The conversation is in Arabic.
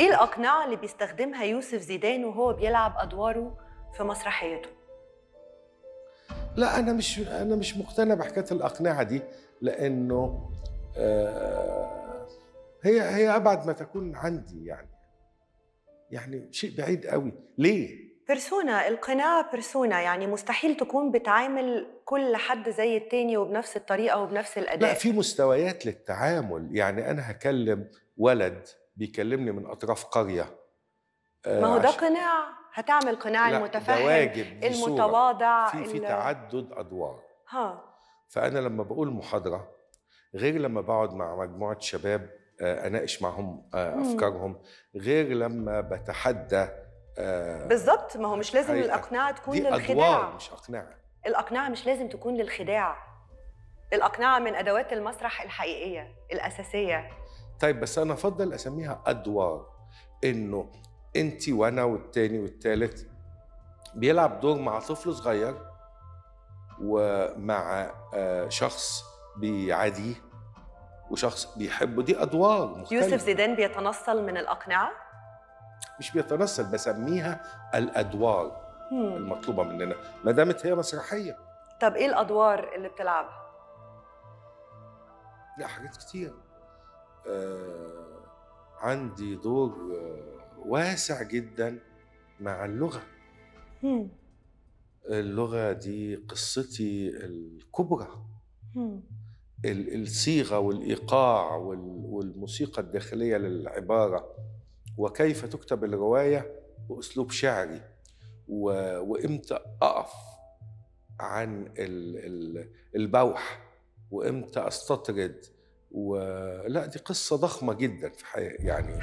إيه الأقنعة اللي بيستخدمها يوسف زيدان وهو بيلعب أدواره في مسرحيته؟ لا أنا مش أنا مش مقتنع بحكاية الأقنعة دي لأنه آه، هي هي أبعد ما تكون عندي يعني. يعني شيء بعيد قوي. ليه؟ بيرسونا القناع بيرسونا. يعني مستحيل تكون بتعامل كل حد زي التاني وبنفس الطريقة وبنفس لا الاداء في مستويات للتعامل. يعني أنا هكلم ولد بيكلمني من أطراف قرية. آه، ما هو ده قناع. هتعمل قناع لا، المتفهم ده واجب. المتواضع في في تعدد أدوار. ها. فأنا لما بقول محاضرة غير لما بقعد مع مجموعة شباب آه، أناقش معهم آه،. أفكارهم غير لما بتحدى بالظبط ما هو مش لازم. الاقنعه تكون دي أدوار للخداع. مش اقنعه الاقنعه مش لازم تكون للخداع. الاقنعه من أدوات المسرح الحقيقية الأساسية. طيب بس أنا أفضل أسميها أدوار إنه أنت وأنا والتاني والتالت بيلعب دور مع طفل صغير ومع آه، شخص بيعاديه وشخص بيحبه. دي أدوار مختلفة. يوسف زيدان بيتنصل من الأقنعة؟ مش بيتنصل بسميها الأدوار هم. المطلوبة مننا ما دامت هي مسرحية. طب إيه الأدوار اللي بتلعبها؟ لا حاجات كتير. عندي دور آه واسع جدا مع اللغة. اللغة دي قصتي الكبرى. الصيغة والإيقاع وال- والموسيقى الداخلية للعبارة وكيف تكتب الرواية باسلوب شعري وإمتى أقف عن ال- ال- البوح وإمتى أستطرد ولا دي قصة ضخمة جدا في حياتي يعني.